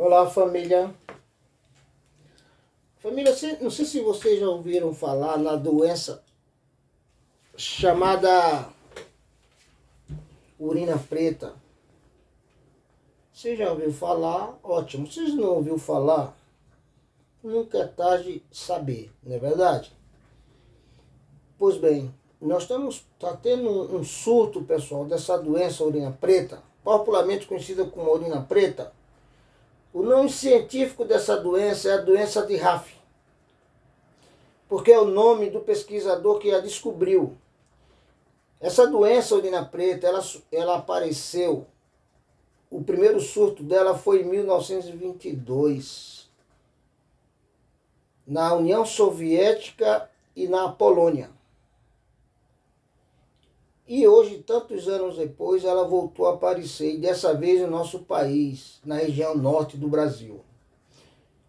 Olá, família. Família, não sei se vocês já ouviram falar na doença chamada urina preta. Você já ouviu falar? Ótimo. Vocês não ouviu falar? Nunca é tarde saber, não é verdade? Pois bem, nós estamos tá tendo um surto, pessoal, dessa doença urina preta, popularmente conhecida como urina preta o nome científico dessa doença é a doença de Raff, porque é o nome do pesquisador que a descobriu. Essa doença urina preta, ela, ela apareceu, o primeiro surto dela foi em 1922, na União Soviética e na Polônia. E hoje, tantos anos depois, ela voltou a aparecer, e dessa vez no nosso país, na região norte do Brasil.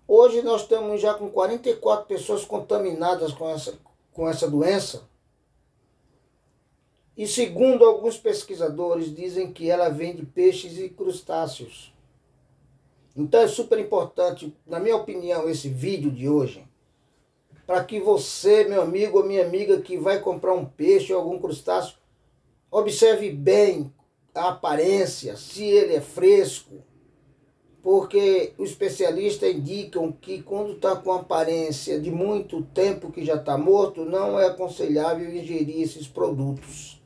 Hoje nós estamos já com 44 pessoas contaminadas com essa, com essa doença. E segundo alguns pesquisadores, dizem que ela vem de peixes e crustáceos. Então é super importante, na minha opinião, esse vídeo de hoje, para que você, meu amigo ou minha amiga que vai comprar um peixe ou algum crustáceo, Observe bem a aparência, se ele é fresco, porque os especialistas indicam que quando está com aparência de muito tempo que já está morto, não é aconselhável ingerir esses produtos.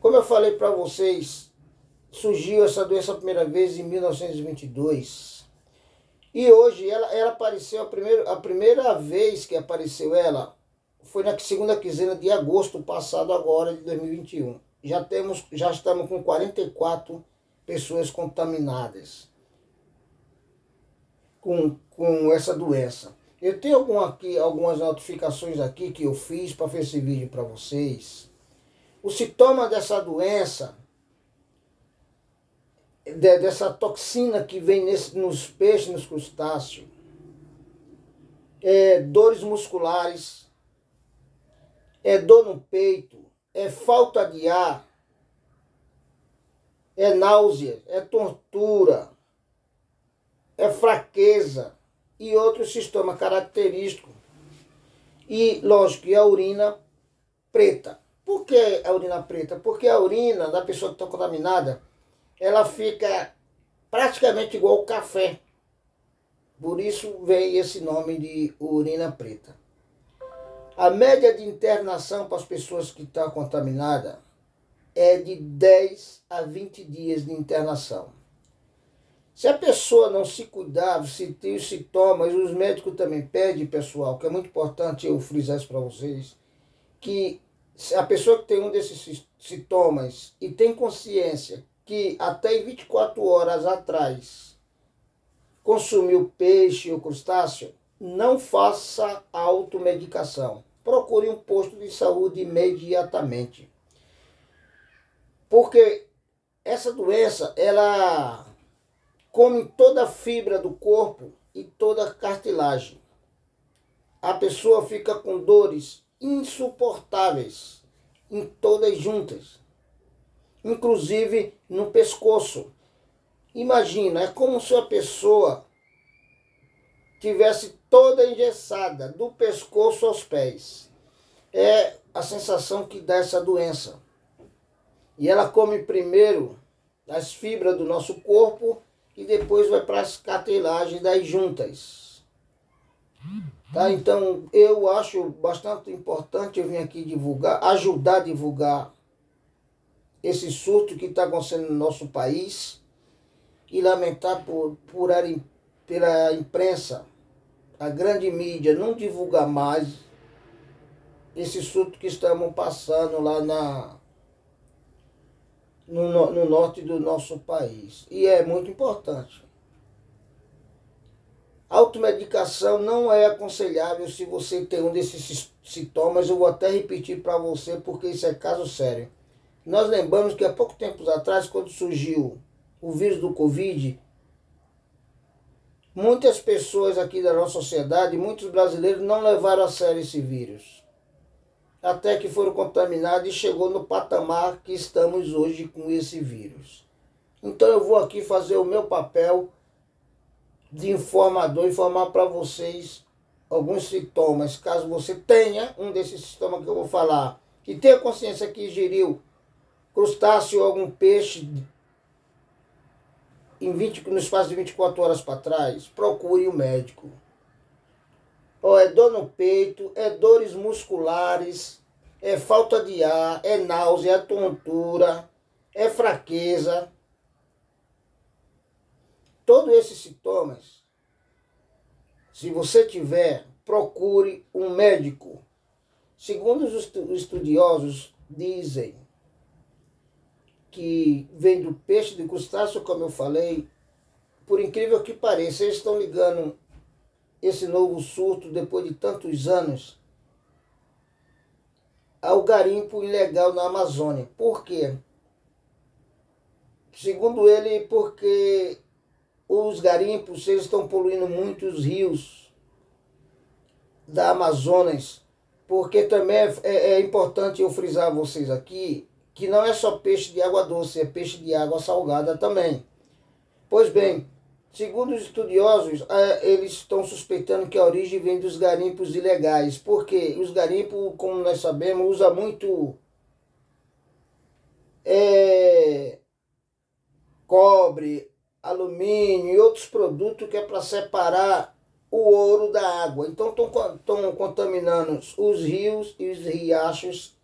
Como eu falei para vocês, surgiu essa doença a primeira vez em 1922. E hoje ela, ela apareceu, a primeira, a primeira vez que apareceu ela foi na segunda quinzena de agosto passado agora de 2021. Já temos, já estamos com 44 pessoas contaminadas com, com essa doença. Eu tenho aqui, algumas notificações aqui que eu fiz para fazer esse vídeo para vocês. O sintoma dessa doença, de, dessa toxina que vem nesse, nos peixes, nos crustáceos, é dores musculares, é dor no peito, é falta de ar, é náusea, é tortura, é fraqueza e outros sintomas característicos. E, lógico, e a urina preta. Por que a urina preta? Porque a urina da pessoa que está contaminada, ela fica praticamente igual ao café. Por isso vem esse nome de urina preta. A média de internação para as pessoas que estão contaminadas é de 10 a 20 dias de internação. Se a pessoa não se cuidar, se tem os sintomas, os médicos também pedem, pessoal, que é muito importante eu frisar isso para vocês, que a pessoa que tem um desses sintomas e tem consciência que até 24 horas atrás consumiu peixe ou crustáceo, não faça automedicação. Procure um posto de saúde imediatamente. Porque essa doença, ela come toda a fibra do corpo e toda a cartilagem. A pessoa fica com dores insuportáveis em todas juntas, inclusive no pescoço. Imagina, é como se a pessoa tivesse toda engessada, do pescoço aos pés. É a sensação que dá essa doença. E ela come primeiro as fibras do nosso corpo e depois vai para as cartilagens das juntas. Tá? Então eu acho bastante importante eu vir aqui divulgar, ajudar a divulgar esse surto que está acontecendo no nosso país e lamentar por, por pela imprensa a grande mídia não divulga mais esse surto que estamos passando lá na, no, no norte do nosso país. E é muito importante. Automedicação não é aconselhável se você tem um desses sintomas. Eu vou até repetir para você porque isso é caso sério. Nós lembramos que há pouco tempo atrás, quando surgiu o vírus do Covid, Muitas pessoas aqui da nossa sociedade, muitos brasileiros, não levaram a sério esse vírus. Até que foram contaminados e chegou no patamar que estamos hoje com esse vírus. Então eu vou aqui fazer o meu papel de informador informar para vocês alguns sintomas. Caso você tenha um desses sintomas que eu vou falar, que tenha consciência que ingeriu crustáceo ou algum peixe em 20, no espaço de 24 horas para trás, procure o um médico. Oh, é dor no peito, é dores musculares, é falta de ar, é náusea, é tontura, é fraqueza. Todos esses sintomas, se você tiver, procure um médico. Segundo os estudiosos, dizem que vem do peixe de crustáceo, como eu falei, por incrível que pareça, eles estão ligando esse novo surto depois de tantos anos ao garimpo ilegal na Amazônia. Por quê? Segundo ele, porque os garimpos eles estão poluindo muito os rios da Amazonas, porque também é, é, é importante eu frisar a vocês aqui que não é só peixe de água doce, é peixe de água salgada também. Pois bem, Segundo os estudiosos, é, eles estão suspeitando que a origem vem dos garimpos ilegais, porque os garimpos, como nós sabemos, usa muito é, cobre, alumínio e outros produtos que é para separar o ouro da água. Então estão contaminando os rios e os riachos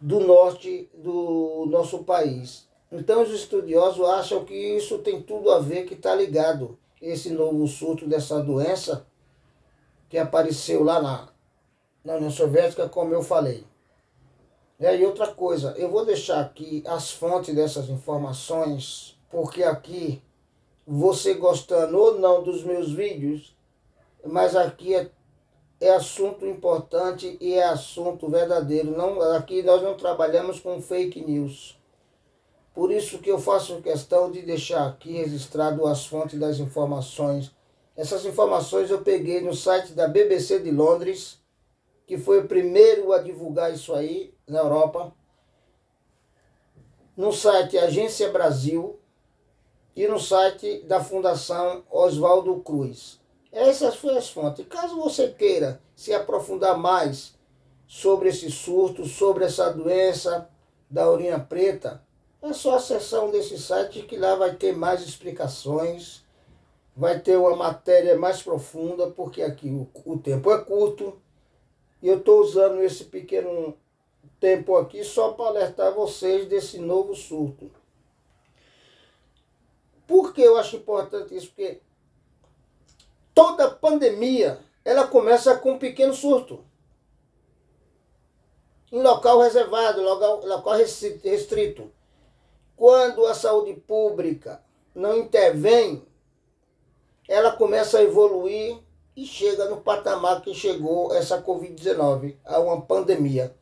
do norte do nosso país. Então os estudiosos acham que isso tem tudo a ver, que está ligado esse novo surto dessa doença que apareceu lá na, na União Soviética, como eu falei. É, e outra coisa, eu vou deixar aqui as fontes dessas informações, porque aqui, você gostando ou não dos meus vídeos, mas aqui é, é assunto importante e é assunto verdadeiro. Não, aqui nós não trabalhamos com fake news. Por isso que eu faço questão de deixar aqui registrado as fontes das informações. Essas informações eu peguei no site da BBC de Londres, que foi o primeiro a divulgar isso aí na Europa. No site Agência Brasil e no site da Fundação Oswaldo Cruz. Essas foram as fontes. Caso você queira se aprofundar mais sobre esse surto, sobre essa doença da urina preta, é só acessar um desses sites que lá vai ter mais explicações, vai ter uma matéria mais profunda, porque aqui o, o tempo é curto e eu estou usando esse pequeno tempo aqui só para alertar vocês desse novo surto. Por que eu acho importante isso? Porque toda pandemia ela começa com um pequeno surto. Em local reservado, local, local restrito. Quando a saúde pública não intervém, ela começa a evoluir e chega no patamar que chegou essa Covid-19, a uma pandemia.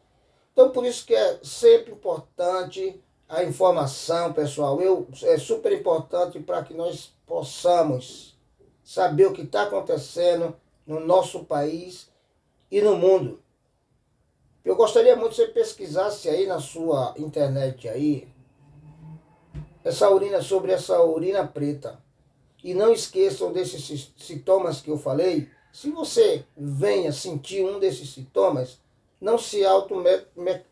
Então, por isso que é sempre importante a informação, pessoal. Eu, é super importante para que nós possamos saber o que está acontecendo no nosso país e no mundo. Eu gostaria muito que você pesquisasse aí na sua internet aí, essa urina sobre essa urina preta. E não esqueçam desses sintomas que eu falei. Se você venha sentir um desses sintomas, não se auto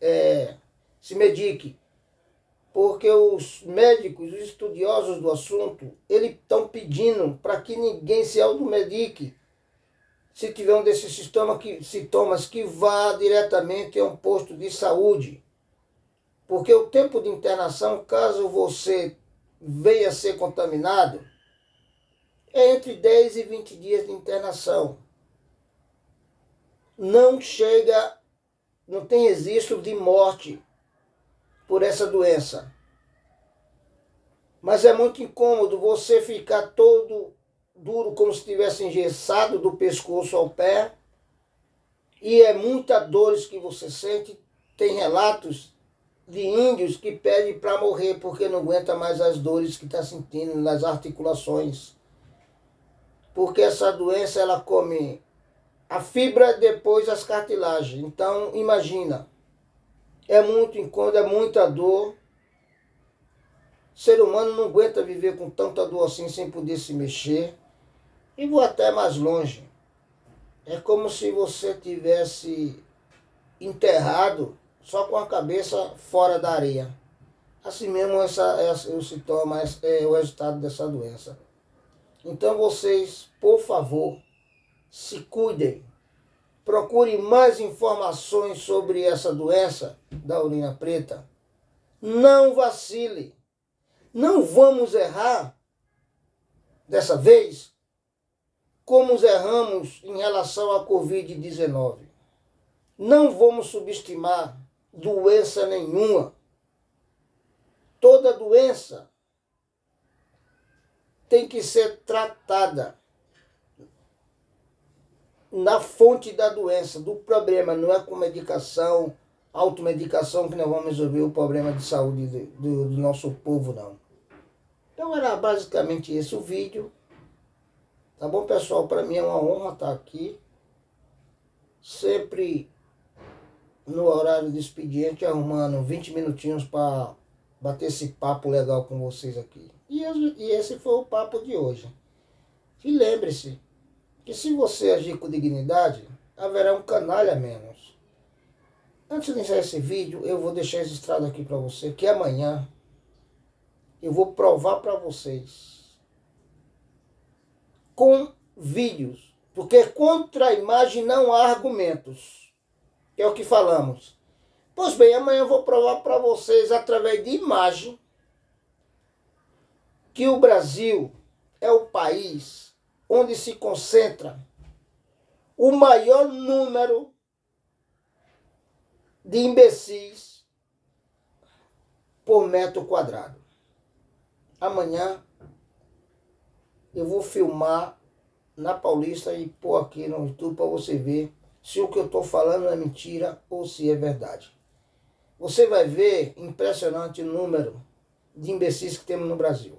é, se medique. Porque os médicos, os estudiosos do assunto, eles estão pedindo para que ninguém se automedique. Se tiver um desses sintomas que, sintomas que vá diretamente a um posto de saúde. Porque o tempo de internação, caso você venha a ser contaminado, é entre 10 e 20 dias de internação. Não chega, não tem registro de morte por essa doença. Mas é muito incômodo você ficar todo duro como se estivesse engessado do pescoço ao pé. E é muita dores que você sente. Tem relatos de índios que pedem para morrer porque não aguenta mais as dores que está sentindo nas articulações. Porque essa doença ela come a fibra depois as cartilagens. Então imagina, é muito incômodo, é muita dor. O ser humano não aguenta viver com tanta dor assim sem poder se mexer. E vou até mais longe. É como se você tivesse enterrado só com a cabeça fora da areia. Assim mesmo essa, essa, o sintoma é, é o resultado dessa doença. Então vocês, por favor, se cuidem. Procure mais informações sobre essa doença da urina preta. Não vacile. Não vamos errar dessa vez como erramos em relação à Covid-19. Não vamos subestimar doença nenhuma. Toda doença tem que ser tratada na fonte da doença, do problema, não é com medicação, automedicação que nós vamos resolver o problema de saúde do, do, do nosso povo, não. Então era basicamente esse o vídeo. Tá bom, pessoal? Para mim é uma honra estar aqui. Sempre no horário de expediente, arrumando 20 minutinhos para bater esse papo legal com vocês aqui. E, e esse foi o papo de hoje. E lembre-se que se você agir com dignidade, haverá um canalha menos. Antes de iniciar esse vídeo, eu vou deixar registrado aqui para você que amanhã eu vou provar para vocês com vídeos, porque contra a imagem não há argumentos. É o que falamos. Pois bem, amanhã eu vou provar para vocês através de imagem que o Brasil é o país onde se concentra o maior número de imbecis por metro quadrado. Amanhã eu vou filmar na Paulista e pôr aqui no YouTube para você ver se o que eu estou falando é mentira ou se é verdade. Você vai ver impressionante o número de imbecis que temos no Brasil.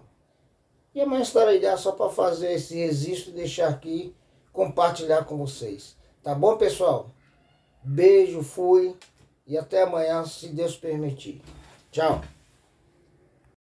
E amanhã estarei lá só para fazer esse registro e deixar aqui, compartilhar com vocês. Tá bom, pessoal? Beijo, fui e até amanhã, se Deus permitir. Tchau.